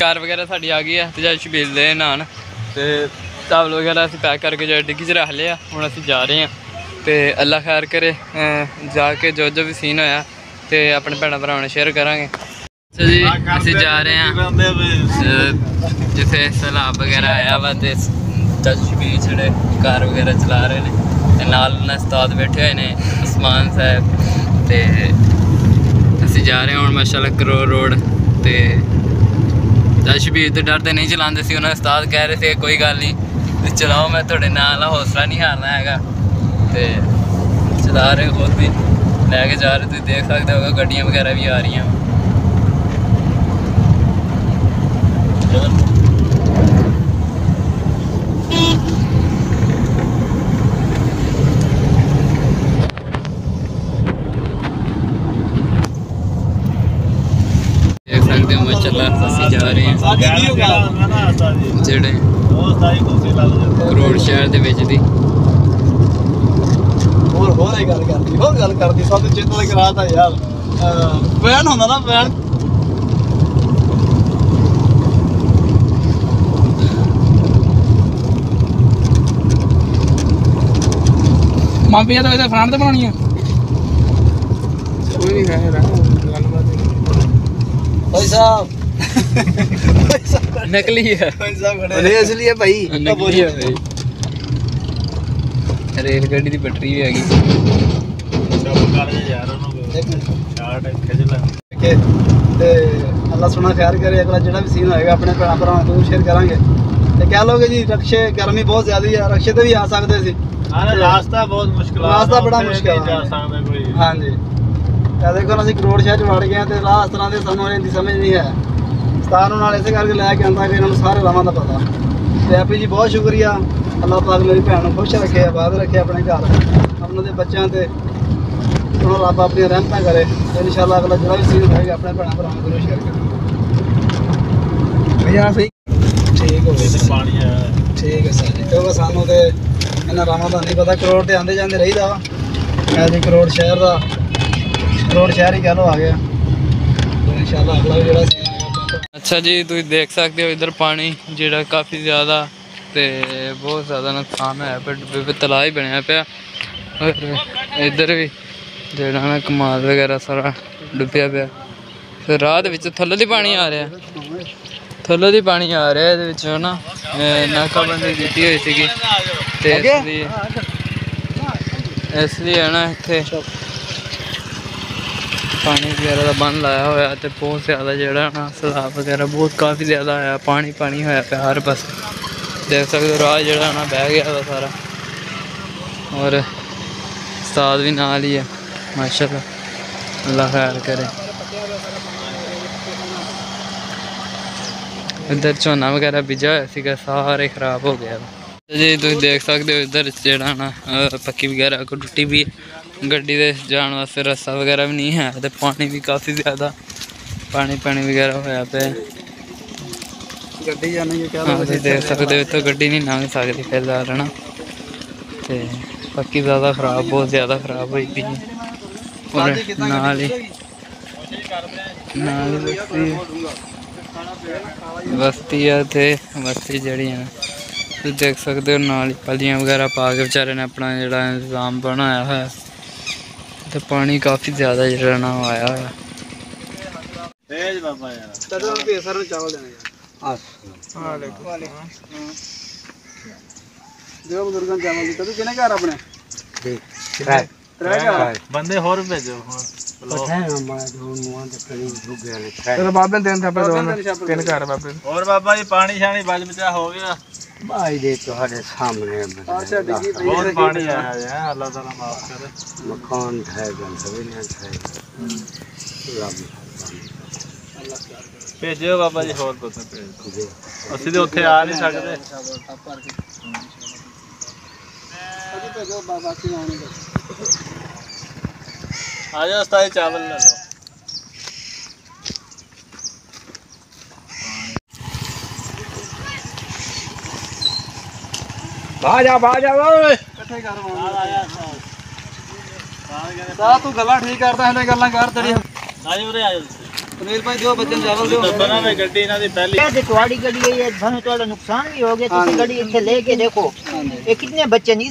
ਕਾਰ ਵਗੈਰਾ ਸਾਡੀ ਆ ਗਈ ਹੈ ਤੇ ਜਦ ਸ਼ਬੀਲ ਦੇ ਨਾਨ ਤੇ ਚਾਵਲ ਵਗੈਰਾ ਅਸੀਂ ਪੈਕ ਕਰਕੇ ਜੋ ਡਿੱਗੀ 'ਚ ਰੱਖ ਲਿਆ ਹੁਣ ਅਸੀਂ ਜਾ ਰਹੇ ਹਾਂ ਤੇ ਅੱਲਾ ਖੈਰ ਕਰੇ ਜਾ ਕੇ ਜੋ ਜੋ ਵੀ ਸੀਨ ਹੋਇਆ ਤੇ ਆਪਣੇ ਭੈਣਾਂ ਭਰਾਵਾਂ ਨਾਲ ਸ਼ੇਅਰ ਕਰਾਂਗੇ। ਸੋ ਜੀ ਅਸੀਂ ਜਾ ਰਹੇ ਹਾਂ ਜਿੱਥੇ ਸਲਾਬ ਵਗੈਰਾ ਆਇਆ ਵਾ ਤੇ ਜੱਜ ਸ਼ਬੀਰ ਜਿਹੜੇ ਕਾਰ ਵਗੈਰਾ ਚਲਾ ਰਹੇ ਨੇ ਤੇ ਨਾਲ ਉਹਨਾਂ ਉਸਤਾਦ ਬੈਠੇ ਹੋਏ ਨੇ ਉਸਮਾਨ ਸਾਹਿਬ ਤੇ ਅਸੀਂ ਜਾ ਰਹੇ ਹਾਂ ਹੁਣ ਮਾਸ਼ਾਅੱਲਾ ਕਰੋ ਰੋਡ ਤੇ ਸ਼ਬੀਰ ਤੇ ਡਰਦੇ ਨਹੀਂ ਚਲਾਉਂਦੇ ਸੀ, ਉਹਨਾਂ ਉਸਤਾਦ ਕਹਿ ਰਹੇ ਸੀ ਕੋਈ ਗੱਲ ਨਹੀਂ, ਤੁਸੀਂ ਚਲਾਓ, ਮੈਂ ਤੁਹਾਡੇ ਨਾਲ ਆ, ਹੌਸਲਾ ਨਹੀਂ ਹਾਰਨਾ ਹੈਗਾ। ਤੇ ਚਲਾ ਰਹੇ ਖੁਦ ਵੀ ਲੈ ਕੇ ਜਾ ਰਹੇ, ਤੁਸੀਂ ਦੇਖ ਸਕਦੇ ਹੋ ਗੱਡੀਆਂ ਵਗੈਰਾ ਵੀ ਆ ਰਹੀਆਂ ਵਾਂ। ਦੇਖ ਸਕਦੇ ਹੋ ਮਾਸ਼ਾਅੱਲਾ ਜਾ ਰਹੇ ਹਾਂ ਜਿਹੜੇ ਕਰੋੜ ਸ਼ਹਿਰ ਦੇ ਵਿੱਚ ਦੀ। ਹੋਰ ਹੋਰ ਇਹ ਗੱਲ ਕਰਦੀ ਹੋਰ ਗੱਲ ਕਰਦੀ ਸਭ ਤੋਂ ਚੇਤਨ ਕਰਾਤਾ ਯਾਰ। ਵੈਨ ਹੁੰਦਾ ਨਾ ਵੈਨ। ਮਾਪੀਆਂ ਤਾਂ ਇਹਦੇ ਫਰੰਟ ਤੇ ਬਣਾਉਣੀਆਂ ਕੋਈ ਨਹੀਂ ਹੈ ਭਾਈ ਸਾਹਿਬ ਭਾਈ ਸਾਹਿਬ ਨਕਲੀ ਹੈ ਭਾਈ ਸਾਹਿਬ ਖੜੇ ਨਹੀਂ ਅਸਲੀ ਹੈ ਭਾਈ। ਨਕਲੀ ਹੈ ਭਾਈ। ਰੇਲ ਗੱਡੀ ਦੀ ਬੈਟਰੀ ਵੀ ਹੈਗੀ ਕਿ ਤੇ ਅੱਲਾ ਸੁਣਾ ਖੈਰ ਕਰੇ ਅਗਲਾ ਜਿਹੜਾ ਵੀ ਸੀਨ ਹੋਏਗਾ ਆਪਣੇ ਭੈਣਾਂ ਭਰਾਵਾਂ ਨੂੰ ਸ਼ੇਅਰ ਕਰਾਂਗੇ। ਤੇ ਕਹਿ ਲੋਗੇ ਜੀ ਰਕਸ਼ੇ ਗਰਮੀ ਬਹੁਤ ਜ਼ਿਆਦੀ ਹੈ ਰਕਸ਼ੇ ਤੇ ਵੀ ਆ ਸਕਦੇ ਸੀ। ਰਾਸਤਾ ਬਹੁਤ ਮੁਸ਼ਕਿਲ ਆ। ਰਾਸਤਾ ਬੜਾ ਮੁਸ਼ਕਿਲ ਆ। ਜਾ ਸਕਦਾ ਕੋਈ। ਹਾਂਜੀ। ਇਹ ਦੇਖੋ ਨਾ ਅਸੀਂ ਕਰੋੜ ਸ਼ਹਿਰ ਚ ਵੜ ਗਏ ਹਾਂ ਤੇ ਰਾਹ ਇਸ ਤਰ੍ਹਾਂ ਦੇ ਸਾਨੂੰ ਇਹਦੀ ਸਮਝ ਨਹੀਂ ਹੈ। ਸਤਾਨ ਨਾਲ ਇਸੇ ਕਰਕੇ ਲੈ ਕੇ ਆਂਦਾ ਕਿ ਇਹਨਾਂ ਨੂੰ ਸਾਰੇ ਰਾਵਾਂ ਦਾ ਪਤਾ। ਤੇ ਆਪੀ ਜੀ ਬਹੁਤ ਸ਼ੁਕਰੀਆ। ਅੱਲਾਹ ਪਾਕ ਮੇਰੀ ਭੈਣ ਨੂੰ ਖੁਸ਼ ਰੱਖੇ ਆਬਾਦ ਰੱਖੇ ਆਪਣੇ ਘਰ। ਉਹਨਾਂ ਦੇ ਬੱਚਿਆਂ ਤੇ ਉਹਨਾਂ ਰੱਬ ਆਪਣੀਆਂ ਰਹਿਮਤਾਂ ਕਰੇ। ਤੇ ਇਨਸ਼ਾਅੱਲਾ ਅਗਲਾ ਜਿਹੜਾ ਵੀ ਸੀਨ ਹੋਏਗਾ ਆਪਣੇ ਭੈਣਾਂ ਭਰਾਵਾਂ ਨੂੰ ਸ਼ੇਅਰ ਕਰੇ ਭਈਆ ਸਹੀ? ਠੀਕ ਹੋ ਗਿਆ ਪਾਣੀ ਆ ਠੀਕ ਹੈ ਸਰ ਜੀ। ਕਿਉਂਕਿ ਸਾਨੂੰ ਤੇ ਇਹਨਾਂ ਰਾਵਾਂ ਦਾ ਨਹੀਂ ਪਤਾ। ਕਰੋੜ ਤੇ ਆਂਦੇ ਜਾਂਦੇ ਰਹੀਦਾ ਵਾ। ਐ ਜੀ ਕਰੋੜ ਸ਼ਹਿਰ ਦਾ ਕਰੋੜ ਸ਼ਹਿਰ ਹੀ ਕਹਿ ਲੋ ਆ ਗਿਆ। ਇਨਸ਼ਾਅੱਲਾ ਅਗਲਾ ਵੀ ਜਿਹੜਾ ਸੀ ਅੱਛਾ ਜੀ ਤੁਸੀਂ ਦੇਖ ਸਕਦੇ ਹੋ ਇਧਰ ਪਾਣੀ ਜਿਹੜਾ ਕਾਫੀ ਜ਼ਿਆਦਾ ਤੇ ਬਹੁਤ ਜ਼ਿਆਦਾ ਨੁਕਸਾਨ ਹੋਇਆ ਪਿਆ ਡੁੱਬੇ ਪੇ ਤਲਾਅ ਹੀ ਬਣਿਆ ਪਿਆ। ਇਧਰ ਵੀ ਜਿਹੜਾ ਨਾ ਕਮਾਲ ਵਗੈਰਾ ਸਾਰਾ ਡੁੱਬਿਆ ਪਿਆ। ਫਿਰ ਰਾਹ ਦੇ ਵਿੱਚ ਥੱਲੇ ਦੀ ਪਾਣੀ ਆ ਰਿਹਾ। ਥੱਲੇ ਦੀ ਪਾਣੀ ਆ ਰਿਹਾ ਇਹਦੇ ਵਿੱਚੋਂ ਨਾ ਨਾਕਾਬੰਦੀ ਕੀਤੀ ਹੋਈ ਸੀਗੀ। ਤੇ ਇਸ ਲਈ ਇਸ ਲਈ ਹੈ ਨਾ ਇੱਥੇ ਪਾਣੀ ਵਗੈਰਾ ਦਾ ਬੰਨ ਲਾਇਆ ਹੋਇਆ ਤੇ ਬਹੁਤ ਜ਼ਿਆਦਾ ਜਿਹੜਾ ਨਾ ਸਲਾਬ ਵਗੈਰਾ ਬਹੁਤ ਕਾਫੀ ਜ਼ਿਆਦਾ ਆਇਆ, ਪਾਣੀ ਪਾਣੀ ਹੋਇਆ ਪਿਆ ਹਰ ਪਾਸੇ। ਦੇਖ ਸਕਦੇ ਹੋ, ਰਾਹ ਜਿਹੜਾ ਨਾ ਬਹਿ ਗਿਆ ਵਾ ਸਾਰਾ। ਔਰ ਉਸਤਾਦ ਵੀ ਨਾਲ ਹੀ ਹੈ ਮਾਸ਼ਾਅੱਲਾ, ਅੱਲਾ ਖੈਰ ਕਰੇ। ਇੱਧਰ ਝੋਨਾ ਵਗੈਰਾ ਬੀਜਿਆ ਹੋਇਆ ਸੀਗਾ, ਸਾਰੇ ਖਰਾਬ ਹੋ ਗਿਆ ਵਾ। ਜੀ, ਤੁਸੀਂ ਦੇਖ ਸਕਦੇ ਹੋ ਇੱਧਰ ਜਿਹੜਾ ਨਾ ਪੱਕੀ ਵਗੈਰਾ ਕੋ ਟੁੱਟੀ ਵੀ ਗੱਡੀ ਦੇ ਜਾਣ ਵਾਸਤੇ ਰਸਤਾ ਵਗੈਰਾ ਵੀ ਨਹੀਂ ਹੈ ਤੇ ਪਾਣੀ ਵੀ ਕਾਫੀ ਜ਼ਿਆਦਾ ਪਾਣੀ ਪਾਣੀ ਵਗੈਰਾ ਹੋਇਆ ਪਿਆ। ਗੱਡੀ ਜਾਣੀ ਹੈ ਕਹਿ ਹਾਂ ਤੁਸੀਂ ਦੇਖ ਸਕਦੇ ਹੋ ਇੱਥੋਂ ਗੱਡੀ ਨਹੀਂ ਲੰਘ ਸਕਦੀ ਫਿਲਹਾਲ ਹਨਾ। ਤੇ ਪੱਕੀ ਜ਼ਿਆਦਾ ਖਰਾਬ ਬਹੁਤ ਜ਼ਿਆਦਾ ਖਰਾਬ ਹੋਈ ਪਈ ਹੈ। ਔਰ ਨਾਲ ਹੀ। ਨਾਲ ਹੀ ਬਸਤੀ ਬਸਤੀ ਆ ਤੇ ਬਸਤੀ ਜਿਹੜੀ ਆ ਤੁਸੀਂ ਦੇਖ ਸਕਦੇ ਹੋ ਨਾਲ ਹੀ ਪਲੀਆਂ ਵਗੈਰਾ ਪਾ ਕੇ ਵਿਚਾਰੇ ਨੇ ਆਪਣਾ ਜਿਹੜਾ ਇੰਤਜ਼ਾਮ ਬਣਾਇਆ ਹੋਇਆ। ਤੇ ਪਾਣੀ ਕਾਫੀ ਜ਼ਿਆਦਾ ਜਿਹੜਾ ਨਾ ਆਇਆ ਹੋਇਆ। ਤੇਜ ਬਾਬਾ ਯਾਰ। ਤਦੋਂ ਵੀ ਸਰ ਨੂੰ ਚਾਵਲ ਦੇਣੇ ਯਾਰ ਹਾਂ ਲੈ ਦਿਓ ਬਜ਼ੁਰਗਾਂ ਨੂੰ ਚਾਵਲ ਦਿੱਤਾ। ਤੂੰ ਕਿਹਨੇ ਘਰ ਆਪਣੇ. ਤੇਰਾ ਘਰ ਬੰਦੇ ਹੋਰ ਭੇਜੋ ਬਾਬੇ ਤਿੰਨ ਘਰ ਬਾਬੇ। ਹੋਰ ਬਾਬਾ ਜੀ ਪਾਣੀ ਸ਼ਾਣੀ ਬਚ ਬਚਾ ਹੋ ਗਿਆ। ਭਾਈ ਦੇ ਤੁਹਾਡੇ ਸਾਹਮਣੇ ਅੱਛਾ ਡਿੱਗੀ ਪਈ ਬਹੁਤ ਪਾਣੀ ਆਇਆ ਹੈ ਅੱਲਾਹ ਤਾਲਾ ਮਾਫ ਕਰੇ। ਮਕਾਨ ਠਹਿਰ ਸਭੀ ਨੇ ਠਹਿਰ ਰੱਬ ਭੇਜਿਓ ਬਾਬਾ ਜੀ ਹੋਰ ਕੁਝ ਭੇਜ ਦਿਓ। ਅਸੀਂ ਤੇ ਉੱਥੇ ਆ ਨਹੀਂ ਸਕਦੇ। ਅਜੀ ਭੇਜੋ ਬਾਬਾ ਕੀ ਆਉਣੀ ਆ ਉਸਤਾਦ ਚਾਵਲ ਲੈ ਲਓ। ਬਾਜਾ ਬਾਜਾ ਓਏ ਇਕੱਠੇ ਕਰ ਸਾ ਤੂੰ ਗੱਲਾਂ ਠੀਕ ਕਰਦਾ ਇਹਨੇ ਗੱਲਾਂ ਕਰ ਤੇਰੀ ਆਜੋ ਉਰੇ ਆਜੋ। ਸੁਨੀਲ ਭਾਈ ਦਿਓ ਬੱਚੇ ਚਾਵਲ ਦਿਓ। ਬਣਾਵੇ ਗੱਡੀ ਇਹਨਾਂ ਦੀ ਪਹਿਲੀ। ਇਹ ਤੇ ਤੁਹਾਡੀ ਗੱਡੀ ਹੈ ਇਹ ਤੁਹਾਡਾ ਨੁਕਸਾਨ ਵੀ ਹੋ ਗਿਆ ਤੁਸੀਂ ਗੱਡੀ ਇੱਥੇ ਲੈ ਕੇ ਦੇਖੋ। ਇਹ ਕਿੰਨੇ ਬੱਚੇ ਨਹੀਂ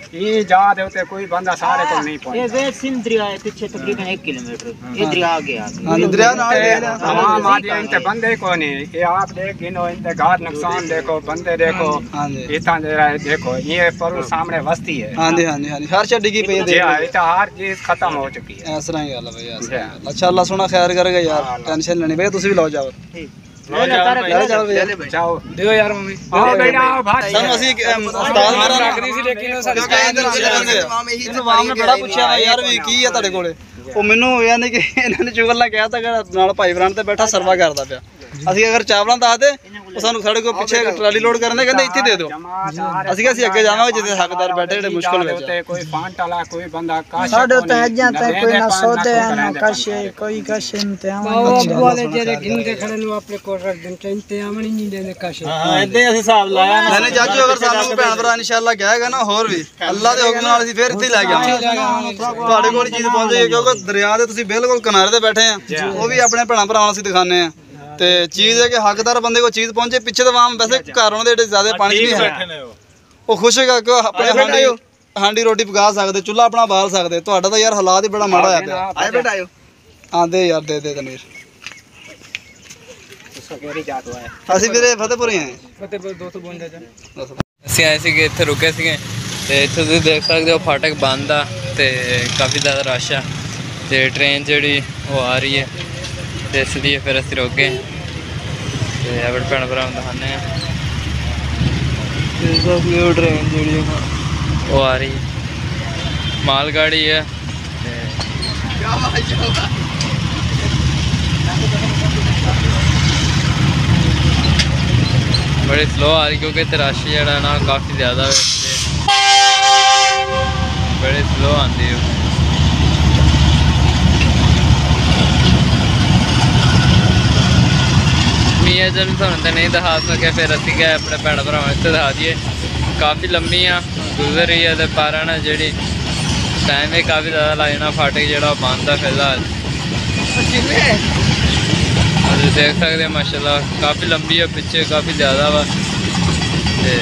ये कोई बंदा सारे नहीं ये वे है पीछे तकरीबन किलोमीटर। हम्म। ये आ गया हाँ, ना तमाम बंदे को नहीं। ये आप देख इनते घर नुकसान देखो बंदे देखो हाँ हाँ देखो ये पर सामने है। हाँ जी हाँ जी हर हर चीज़ खत्म हो चुकी है। ऐसा ही। है अच्छा अल्लाह सुना खैर करेगा यार टेंशन लेनी। भैया भी लो जाओ। ठीक। ਦਿਓ ਯਾਰ ਬੜਾ ਪੁੱਛਿਆ ਯਾਰ ਵੀ ਕੀ ਆ ਤੁਹਾਡੇ ਕੋਲੇ? ਉਹ ਮੈਨੂੰ ਇਹਨਾਂ ਨੇ ਚੁਗਲ ਨਾ ਕਹਿਆ ਨਾਲ ਭਾਈ ਬਰਾਂਡ ਤੇ ਬੈਠਾ ਸਰਵਾ ਕਰਦਾ ਪਿਆ। ਅਸੀਂ ਅਗਰ ਚਾਵਲਾਂ ਦੱਸਦੇ ਉਹ ਸਾਨੂੰ ਸਾਡੇ ਕੋਲ ਪਿੱਛੇ ਟਰਾਲੀ ਲੋਡ ਕਰਨ ਦੇ ਕਹਿੰਦੇ ਇੱਥੇ ਦੇ ਦਿਓ। ਅਸੀਂ ਕਿਹਾ ਅਸੀਂ ਅੱਗੇ ਜਾਵਾਂਗੇ ਜਿੱਥੇ ਹੱਕਦਾਰ ਬੈਠੇ ਜਿਹੜੇ ਮੁਸ਼ਕਲ ਵਿੱਚ ਸਾਡੇ ਤਾਂ ਅੱਜਾਂ ਤਾਂ ਕੋਈ ਨਾ ਸੋਦੇ ਨਾ ਕਾਸ਼ੇ ਕੋਈ ਕਾਸ਼ੇ ਇੰਤਜ਼ਾਮ ਬਾਬੂ ਵਾਲੇ ਨਹੀਂ ਦਿੰਦੇ ਕਾਸ਼ੇ। ਹਾਂ ਇਦਾਂ ਅਸੀਂ ਹਿਸਾਬ ਲਾਇਆ ਮੈਨੇ ਚਾਚੂ ਅਗਰ ਸਾਨੂੰ ਭੈਣ ਭਰਾ ਇਨਸ਼ਾਅੱਲਾ ਕਹੇਗਾ ਨਾ ਹੋਰ ਵੀ। ਅੱਲਾ ਦੇ ਹੁਕਮ ਨਾਲ ਅਸੀਂ ਫੇਰ ਇੱਥੇ ਲੈ ਗਿਆ ਤੁਹਾਡੇ ਕੋਲ ਚੀਜ਼ ਪਹੁੰਚੇ ਕਿਉਂਕਿ ਦਰਿਆ ਦੇ ਤੁਸੀਂ ਬਿਲਕੁਲ ਕਿਨਾਰੇ ਤੇ ਬੈਠੇ ਆ। ਉਹ ਵੀ ਆਪਣੇ ਭੈਣਾ ਭਰਾ ਨੂੰ ਅਸੀਂ ਦਿਖਾਣੇ ਆ। ਤੇ ਚੀਜ਼ ਹੈ ਕਿ ਹੱਕਦਾਰ ਬੰਦੇ ਕੋ ਚੀਜ਼ ਪਹੁੰਚੇ ਪਿੱਛੇ ਤਾਂ ਆਮ ਵੈਸੇ ਘਰ ਉਹਨਾਂ ਦੇ ਜ਼ਿਆਦਾ ਪਾਣੀ ਨਹੀਂ ਹੈ। ਉਹ। ਖੁਸ਼ ਹੈਗਾ ਕਿ ਆਪਣੇ ਹਾਂਡੀ ਹਾਂਡੀ ਰੋਟੀ ਪਕਾ ਸਕਦੇ ਚੁੱਲ੍ਹਾ ਆਪਣਾ ਬਾਲ ਸਕਦੇ। ਤੁਹਾਡਾ ਤਾਂ ਯਾਰ ਹਾਲਾਤ ਹੀ ਬੜਾ ਮਾੜਾ ਆ ਪਿਆ। ਆਏ ਬੇਟਾ ਆਇਓ ਆਂਦੇ ਯਾਰ ਦੇ ਦੇ ਤਨਵੀਰ ਅਸੀਂ ਵੀਰੇ ਫਤਿਹਪੁਰੇ ਆਏ। ਫਤਿਹਪੁਰ 252 ਜਾ ਅਸੀਂ ਆਏ ਸੀਗੇ ਇੱਥੇ ਰੁਕੇ ਸੀਗੇ। ਤੇ ਇੱਥੇ ਤੁਸੀਂ ਦੇਖ ਸਕਦੇ ਹੋ ਫਾਟਕ ਬੰਦ ਆ ਤੇ ਕਾਫੀ ਜ਼ਿਆਦਾ ਰਸ਼ ਆ। ਤੇ ਟ੍ਰੇਨ ਜਿਹੜੀ ਉਹ ਆ ਰਹੀ ਹੈ। ਤੇ ਇਸ ਲਈ ਫਿਰ ਅਸੀਂ ਰੁਕ ਗਏ। ਤੇ ਆਪਣੇ ਭੈਣ ਭਰਾ ਨੂੰ ਦਿਖਾਉਂਦੇ ਆ। ਤੇ ਸਾਡੀ ਉਹ ਟ੍ਰੇਨ ਜਿਹੜੀ ਆ, ਉਹ ਆ ਰਹੀ ਹੈ। ਮਾਲ ਗਾੜੀ ਹੈ। ਤੇ ਬੜੀ ਸਲੋ ਆ ਰਹੀ ਕਿਉਂਕਿ ਇੱਥੇ ਰਸ਼ ਜਿਹੜਾ ਨਾ ਕਾਫੀ ਜ਼ਿਆਦਾ ਹੈ ਤੇ ਬੜੇ ਸਲੋ ਆਉਂਦੀ ਹੈ। ਚਲ ਤੁਹਾਨੂੰ ਤਾਂ ਨਹੀਂ ਦਿਖਾ ਸਕਿਆ ਫਿਰ ਅਸੀਂ ਗਏ ਆਪਣੇ ਭੈਣ ਭਰਾਵਾਂ ਇੱਥੇ ਦਿਖਾ ਦਈਏ। ਕਾਫੀ ਲੰਮੀ ਆ ਗੁਜ਼ਰ ਰਹੀ ਹੈ ਤੇ ਪਾਰਾਂ ਨਾਲ ਜਿਹੜੀ ਟਾਈਮ ਵੀ ਕਾਫੀ ਜ਼ਿਆਦਾ ਲੱਗ ਜਾਣਾ ਫਾਟਕ ਜਿਹੜਾ ਬੰਦ ਆ ਫਿਲਹਾਲ। ਤੁਸੀਂ ਦੇਖ ਸਕਦੇ ਮਾਸ਼ਾਅੱਲਾ ਕਾਫੀ ਲੰਬੀ ਆ ਪਿੱਛੇ ਕਾਫੀ ਜ਼ਿਆਦਾ ਵਾ ਤੇ